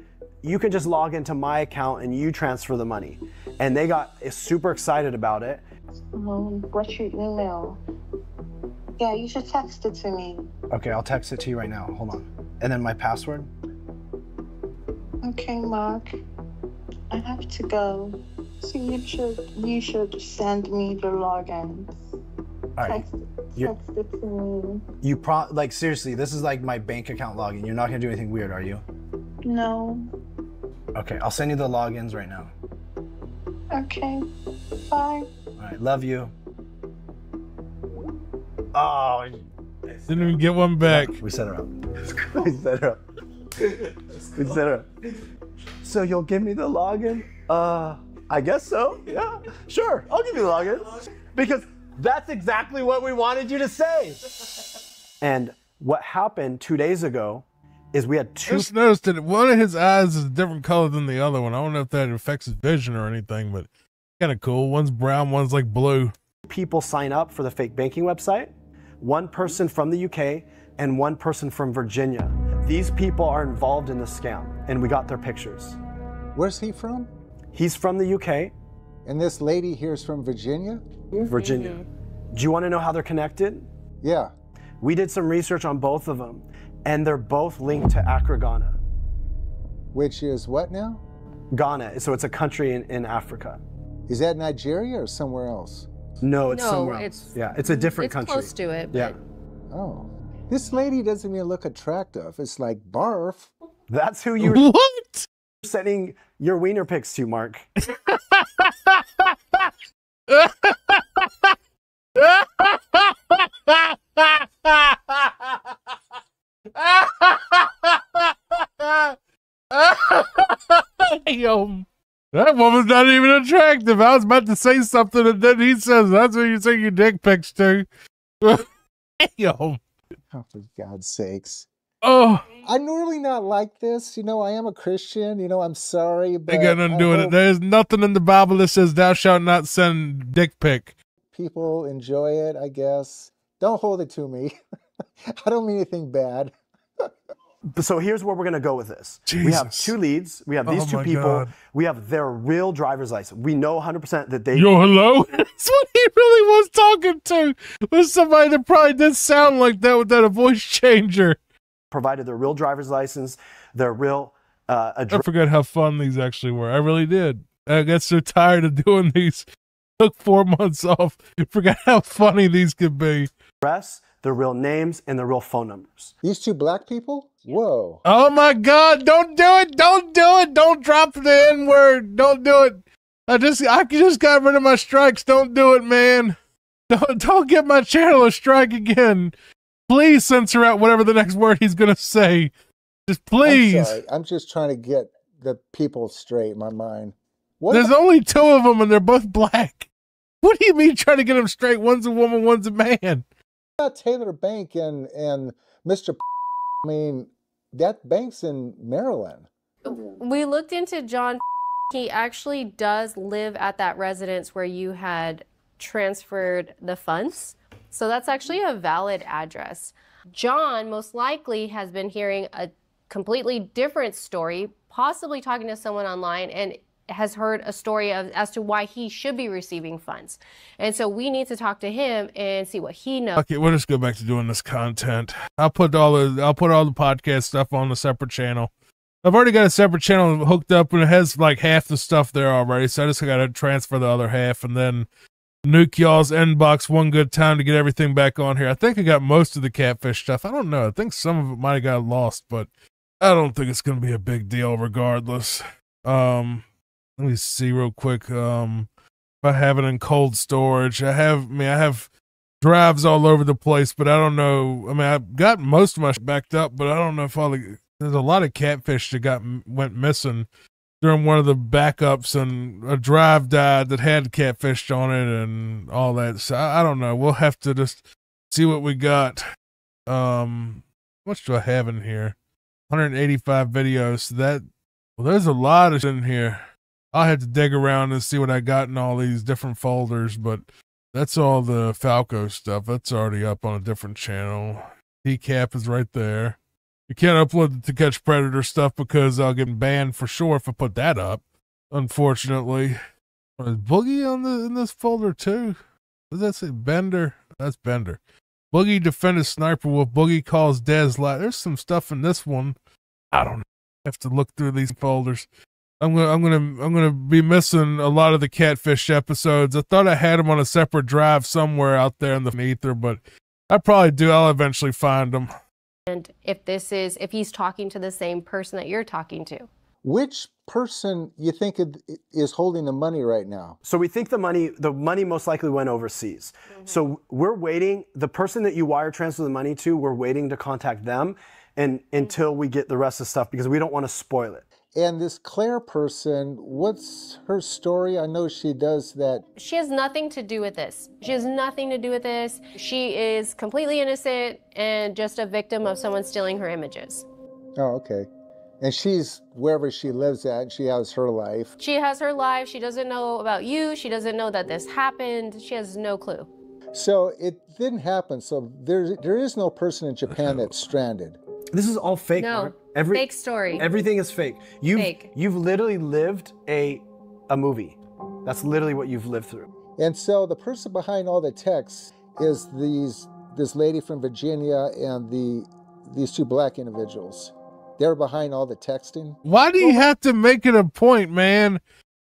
You can just log into my account and you transfer the money." And they got super excited about it. Um, what's your email? Yeah, you should text it to me. Okay, I'll text it to you right now. Hold on. And then my password? Okay, Mark. I have to go. So you should you should send me the login. All right. Text, You text it to me. you pro like seriously, this is like my bank account login. You're not going to do anything weird, are you? No. Okay, I'll send you the logins right now. Okay. Bye. All right, love you. Oh, Didn't even get one back. we set her up. we set her up. we set her up. So you'll give me the login? Uh, I guess so. Yeah, sure. I'll give you the login because that's exactly what we wanted you to say. And what happened two days ago is we had I two. just noticed that one of his eyes is a different color than the other one. I don't know if that affects his vision or anything, but kind of cool. One's brown, one's like blue. people sign up for the fake banking website one person from the UK and one person from Virginia. These people are involved in the scam, and we got their pictures. Where's he from? He's from the UK, And this lady here's from Virginia? Virginia. Do you want to know how they're connected? Yeah. We did some research on both of them, and they're both linked to Accra, Ghana. Which is what now? Ghana, so it's a country in, in Africa. Is that Nigeria or somewhere else? No, it's No, somewhere it's- else. Yeah, it's a different it's country. close to it. Yeah, but- Oh. This lady doesn't even look attractive. It's like barf. that's who you're What? sending your wiener pics to, Mark. Yo, that woman's not even attractive. I was about to say something, and then he says, "That's what you send your dick pics to." Yo, Oh, for God's sakes. oh, I'm normally not like this. You know, I am a Christian. You know, I'm sorry, but ain't got nothing I to do it. There's nothing in the Bible that says, "Thou shalt not send dick pic." people enjoy it, I guess. Don't hold it to me. I don't mean anything bad. So here's where we're gonna go with this. We have two leads. We have these Oh two people. God. We have their real driver's license. We know 100% that they Yo, hello? That's what he really was talking to. Was somebody that probably did sound like that without a voice changer. provided their real driver's license, their real uh, I forgot how fun these actually were. I really did. I got so tired of doing these. Took four months off. Forgot how funny these could be. Press their real names, and their real phone numbers. These two black people? Whoa. Oh my God! Don't do it! Don't do it! Don't drop the N word! Don't do it! I just I just got rid of my strikes. Don't do it, man. Don't don't get my channel a strike again. Please censor out whatever the next word he's gonna say. Just please. I'm. I'm just trying to get the people straight in my mind. What There's only two of them, and they're both black. What do you mean trying to get them straight? One's a woman, one's a man. about Taylor Bank and and Mr. I mean, that bank's in Maryland. We looked into John. He actually does live at that residence where you had transferred the funds. So that's actually a valid address. John most likely has been hearing a completely different story, possibly talking to someone online and has heard a story of as to why he should be receiving funds. And so we need to talk to him and see what he knows. Okay, we'll just go back to doing this content. I'll put all the I'll put all the podcast stuff on a separate channel. I've already got a separate channel hooked up and it has like half the stuff there already, so I just gotta transfer the other half and then nuke y'all's inbox one good time to get everything back on here. I think I got most of the catfish stuff. I don't know. I think some of it might have got lost, but I don't think it's gonna be a big deal regardless. Um let me see real quick. Um if I have it in cold storage. I have I mean I have drives all over the place, but I don't know. I mean, I've got most of my backed up, but I don't know if all the there's a lot of catfish that got went missing during one of the backups, and a drive died that had catfish on it and all that. So I, I don't know. We'll have to just see what we got. Um, how much do I have in here? 185 videos. That well, there's a lot of in here. I'll have to dig around and see what I got in all these different folders, but that's all the Falco stuff. That's already up on a different channel. Decap is right there. You can't upload the To Catch Predator stuff because I'll get banned for sure if I put that up. Unfortunately, is Boogie on the in this folder too? What does that say? Bender. That's Bender. Boogie defended Sniper Wolf. Boogie calls Dez live. There's some stuff in this one. I don't know. I have to look through these folders. I'm gonna I'm gonna I'm gonna be missing a lot of the catfish episodes. I thought I had them on a separate drive somewhere out there in the ether, but I probably do. I'll eventually find them. And if this is, if he's talking to the same person that you're talking to. Which person you think is holding the money right now? So we think the money, the money most likely went overseas. Mm-hmm. So we're waiting. The person that you wire transfer the money to, we're waiting to contact them, and mm-hmm. until we get the rest of the stuff because we don't want to spoil it. And this Claire person, what's her story? I know she does that. She has nothing to do with this. She has nothing to do with this. She is completely innocent and just a victim of someone stealing her images. Oh, okay. And she's wherever she lives at, she has her life. She has her life. She doesn't know about you. She doesn't know that this happened. She has no clue. So it didn't happen. So there, there is no person in Japan that's stranded. This is all fake. No, Mark. Every, fake story. Everything is fake. You've Fake. you've literally lived a a movie. That's literally what you've lived through. And so the person behind all the texts is these this lady from Virginia and the these two black individuals. They're behind all the texting. Why do you have to make it a point, man?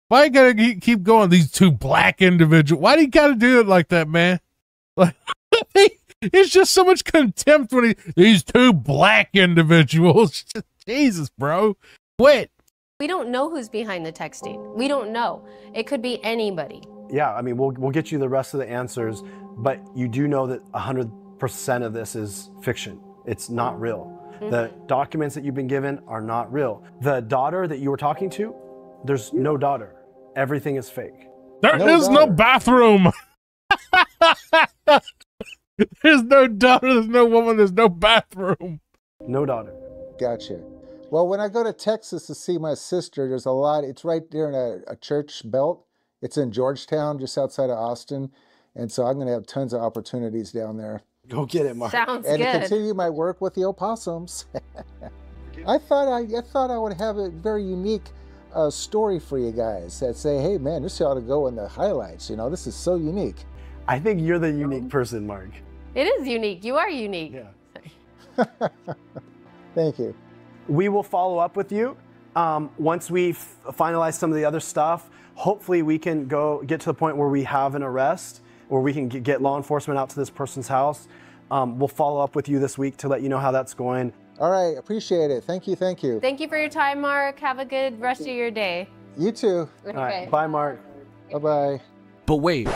Why you gotta keep going? These two black individuals. Why do you gotta do it like that, man? Like, it's just so much contempt when he, these two black individuals. Jesus, bro, quit. We don't know who's behind the texting. We don't know. It could be anybody. Yeah, I mean, we'll we'll get you the rest of the answers, but you do know that hundred percent of this is fiction. It's not real. The mm-hmm. documents that you've been given are not real. The daughter that you were talking to, there's no daughter. Everything is fake. There is no daughter. bathroom. there's no daughter. There's no woman. There's no bathroom. No daughter. Gotcha. Well, when I go to Texas to see my sister, there's a lot. It's right there in a, a church belt. It's in Georgetown, just outside of Austin. And so I'm going to have tons of opportunities down there. Go get it, Mark. Sounds and to good. continue my work with the opossums. I thought I, I thought I would have a very unique uh, story for you guys that say, hey man, this ought to go in the highlights. You know, this is so unique. I think you're the unique person, Mark. It is unique. You are unique. Yeah. Thank you. We will follow up with you um, once we f- finalize some of the other stuff. Hopefully, we can go get to the point where we have an arrest, or we can get law enforcement out to this person's house. Um, we'll follow up with you this week to let you know how that's going. All right, appreciate it. Thank you, thank you. Thank you for your time, Mark. Have a good rest of your day. You too. All right, bye, Mark. Bye bye. But wait,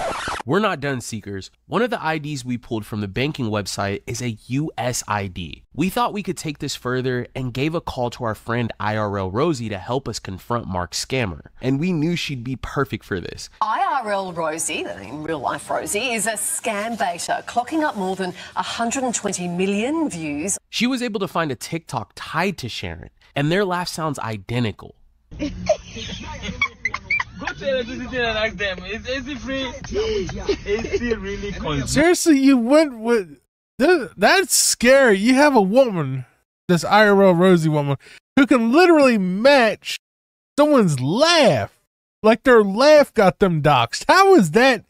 we're not done, Seekers. One of the IDs we pulled from the banking website is a US ID. We thought we could take this further and gave a call to our friend IRL Rosie to help us confront Mark's scammer. And we knew she'd be perfect for this. IRL Rosie, in real life Rosie, is a scam baiter, clocking up more than 120 million views. She was able to find a TikTok tied to Sharon, and their laugh sounds identical. Go electricity and ask them. Is AC free? AC really cold. Seriously, you went with that's scary. You have a woman, this IRL Rosie woman, who can literally match someone's laugh. Like their laugh got them doxxed. How is that?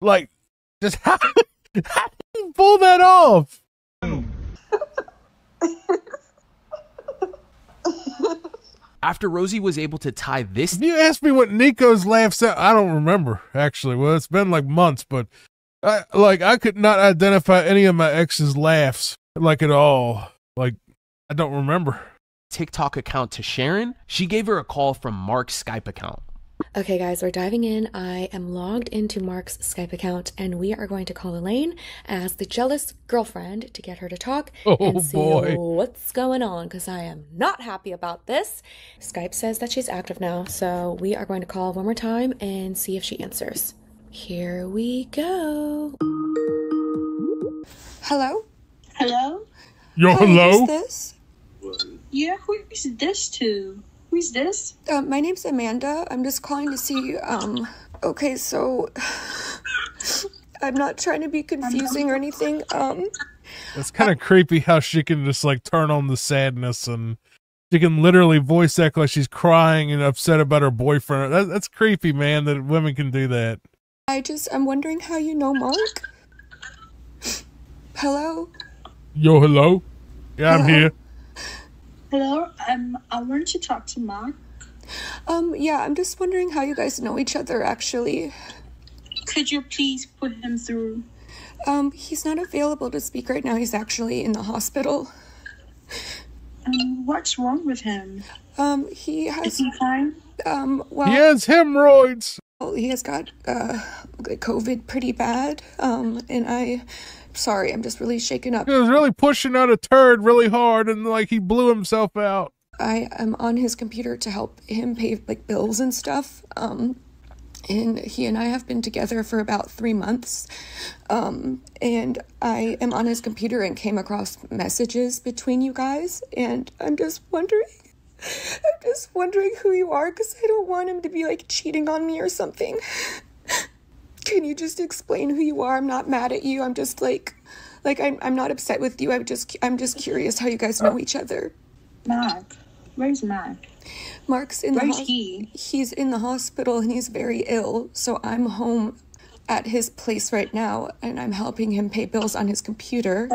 Like, just how, how did you pull that off? After Rosie was able to tie this If you ask me what Nico's laughs at, I don't remember actually. Well, it's been like months, but I like I could not identify any of my ex's laughs like at all. Like I don't remember. TikTok account to Sharon, she gave her a call from Mark's Skype account. Okay, guys, we're diving in. I am logged into Mark's Skype account, and we are going to call Elaine as the jealous girlfriend to get her to talk Oh, and see boy. what's going on because I am not happy about this. Skype says that she's active now, so we are going to call one more time and see if she answers. Here we go. Hello? Hello? Yo, Hi, hello? Who's this? Yeah, who is this to? Who's this? Uh, my name's Amanda. I'm just calling to see. Um. Okay, so I'm not trying to be confusing or anything. Um. It's kind of creepy how she can just like turn on the sadness and she can literally voice act like she's crying and upset about her boyfriend. That, that's creepy, man. That women can do that. I just I'm wondering how you know Mark. Hello. Yo, hello. Yeah, I'm here. Hello, um, I wanted to talk to Mark. Um. Yeah. I'm just wondering how you guys know each other. Actually. Could you please put him through? Um. He's not available to speak right now. He's actually in the hospital. Um, what's wrong with him? Um. He has. Is he fine? Um. Well. He has hemorrhoids. Well, he has got uh COVID pretty bad. Um. And I. Sorry, I'm just really shaken up. He was really pushing out a turd really hard and like he blew himself out. I am on his computer to help him pay like bills and stuff. Um, and he and I have been together for about three months. Um, and I am on his computer and came across messages between you guys, and I'm just wondering. I'm just wondering who you are because I don't want him to be like cheating on me or something. Can you just explain who you are? I'm not mad at you. I'm just like, like I'm, I'm not upset with you. I'm just, I'm just curious how you guys know oh. each other. Mark. Where's Mark? Mark's in the Where's he? He's in the hospital and he's very ill. So I'm home at his place right now and I'm helping him pay bills on his computer.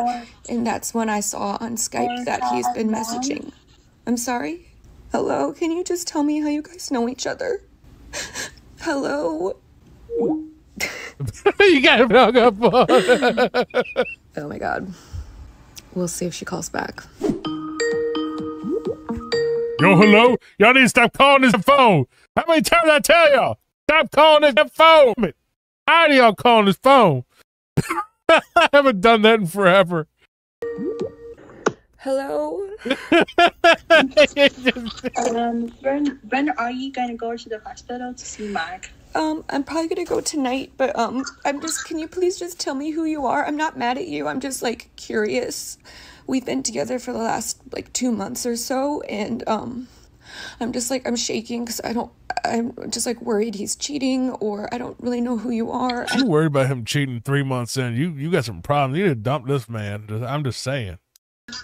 And that's when I saw on Skype that he's been messaging. I'm sorry? Hello? Can you just tell me how you guys know each other? Hello? you got him hung up on. Oh my god. We'll see if she calls back. Yo, hello. Y'all need to stop calling this phone. How many times I tell y'all? Stop calling this phone. How do y'all calling this phone? I haven't done that in forever. Hello? Um, when when are you gonna go to the hospital to see Mark? Um, I'm probably gonna go tonight, but um, I'm just. Can you please just tell me who you are? I'm not mad at you. I'm just like curious. We've been together for the last like two months or so, and um, I'm just like I'm shaking because I don't. I'm just like worried he's cheating, or I don't really know who you are. You worried about him cheating three months in? You you got some problems. You need to dump this man. I'm just saying.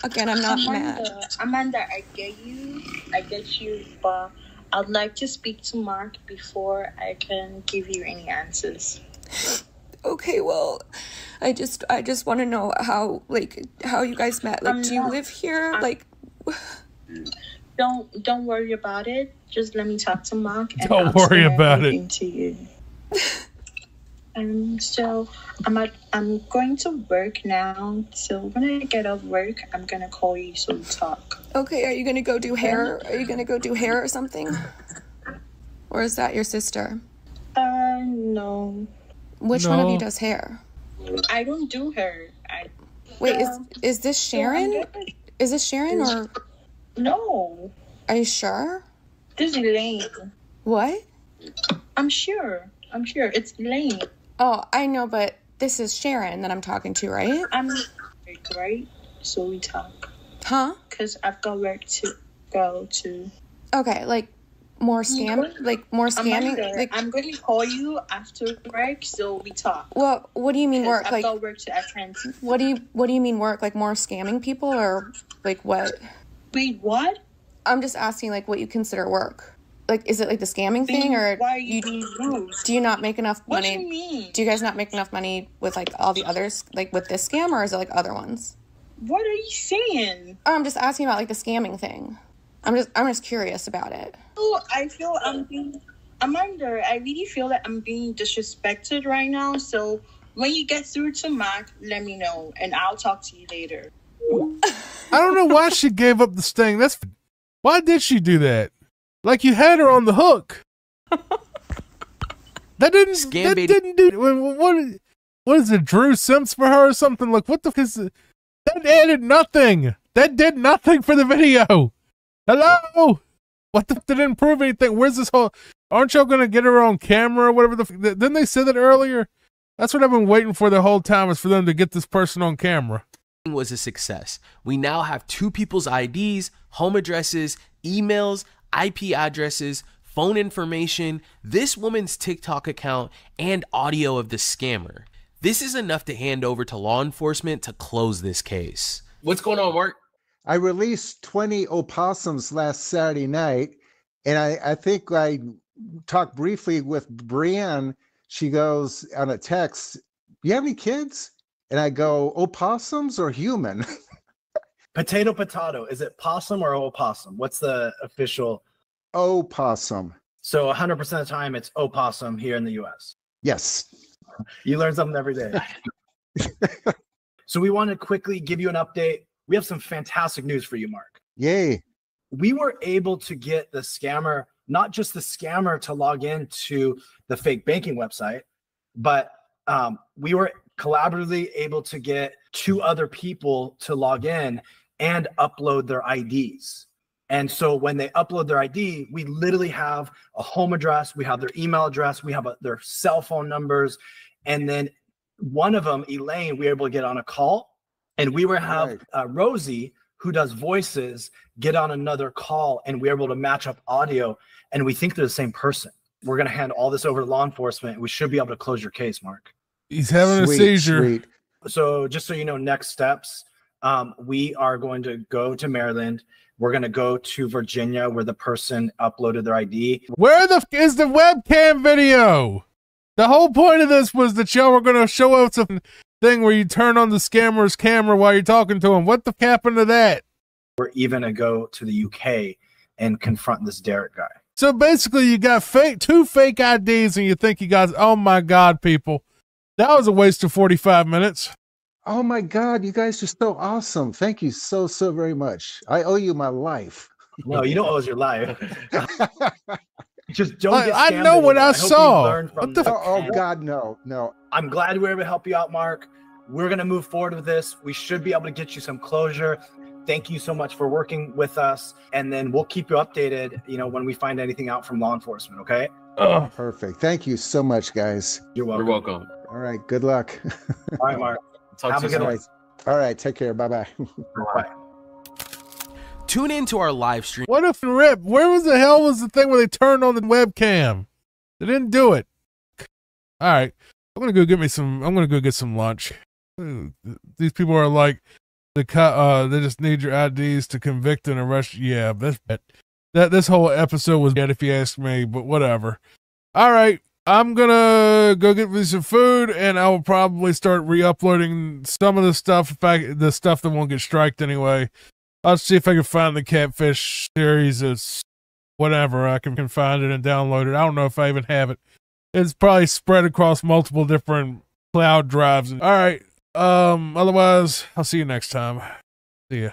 Again, I'm not Amanda, mad. Amanda, I get you. I get you, but I'd like to speak to Mark before I can give you any answers. Okay, well, I just I just want to know how like how you guys met. Like, I'm do you not- live here? I'm- Like, Don't don't worry about it. Just let me talk to Mark. And Don't I'll worry about it. To you. Um, so I'm at, I'm going to work now. So when I get off work, I'm gonna call you so we talk. okay, are you gonna go do hair? Are you gonna go do hair or something? Or is that your sister? Uh, no, Which one of you does hair? I don't do hair. I Wait, is Um, is this Sharon? gonna- Is this Sharon or? No. Are you sure? This is Elaine. What? I'm sure. I'm sure it's Elaine. Oh, I know, but this is Sharon that I'm talking to, right? I'm right. So we talk. Huh? Cause I've got work to go to. Okay, like more scam, like more scamming. Amanda, Like, I'm going to call you after work so we talk. well, what do you mean work? I've Like, got work to attend. what do you what do you mean work? Like more scamming people or like what? Wait, what? I'm just asking like what you consider work. Like, is it like the scamming thing or Why you being do you not make enough What do money? you mean? Do you guys not make enough money with like all the others, like with this scam, or is it like other ones? What are you saying? Oh, I'm just asking about like the scamming thing. I'm just I'm just curious about it. Oh, I feel I'm being Amanda. I really feel that I'm being disrespected right now. So when you get through to Mark, let me know, and I'll talk to you later. I don't know why she gave up the sting. That's why did she do that? Like you had her on the hook. That didn't. Scam that didn't do. What? What, what is it? Drew Sims for her or something? Like what the? Is that added nothing. That did nothing for the video. Hello. What the? That didn't prove anything. Where's this whole? Aren't y'all gonna get her on camera or whatever? The f- didn't they say that earlier? That's what I've been waiting for the whole time is for them to get this person on camera. was a success. We now have two people's IDs, home addresses, emails, IP addresses, phone information, this woman's TikTok account, and audio of the scammer. This is enough to hand over to law enforcement to close this case. What's going on, Mark? I released 20 opossums last Saturday night, and I, I think I talked briefly with Brienne. She goes on a text, You have any kids? And I go, Opossums or human? Potato, potato. Is it possum or opossum? What's the official? Opossum. So 100% of the time, it's opossum here in the US. Yes. You learn something every day. so we want to quickly give you an update. We have some fantastic news for you, Mark. Yay. We were able to get the scammer, not just the scammer to log into the fake banking website, but um, we were collaboratively able to get two other people to log in and upload their IDs. And so when they upload their ID, we literally have a home address, we have their email address, we have a, their cell phone numbers, and then one of them, Elaine, we were able to get on a call, and we were have uh, Rosie, who does voices, get on another call, and we were able to match up audio, and we think they're the same person. We're going to hand all this over to law enforcement. We should be able to close your case, Mark. He's having a seizure. So just so you know, next steps, um, we are going to go to Maryland. We're going to go to Virginia where the person uploaded their ID. Where the f- is the webcam video? The whole point of this was that y'all were going to show us a thing where you turn on the scammer's camera while you're talking to him. What the f- happened to that? We're even going to go to the UK and confront this Derek guy. So basically, you got fake two fake IDs, and you think you guys. Oh my god, people, that was a waste of 45 minutes. Oh my God, you guys are so awesome. Thank you so, so very much. I owe you my life. No, you don't owe us your life. Just don't. I- Get I know what anymore. I saw. What the this. f- oh, oh, God, no, no. I'm glad we were able to help you out, Mark. We're gonna move forward with this. We should be able to get you some closure. Thank you so much for working with us, and then we'll keep you updated. You know when we find anything out from law enforcement. Okay. Oh, Perfect. Thank you so much, guys. You're welcome. You're welcome. All right. Good luck. All right, Mark. Talk Have to a you good soon. one. All right. Take care. Bye bye. Bye. Tune in to our live stream. What if Rip? Where was the hell was the thing where they turned on the webcam? They didn't do it. All right, I'm gonna go get me some. I'm gonna go get some lunch. These people are like, the cut. Uh, they just need your IDs to convict and arrest. Yeah, that's that. That this whole episode was dead, if you ask me. But whatever. All right, I'm gonna go get me some food, and I will probably start re-uploading some of the stuff. If I the stuff that won't get striked anyway. I'll see if I can find the catfish series. It's whatever I can, can find it and download it. I don't know if I even have it. It's probably spread across multiple different cloud drives. All right. Um. Otherwise, I'll see you next time. See ya.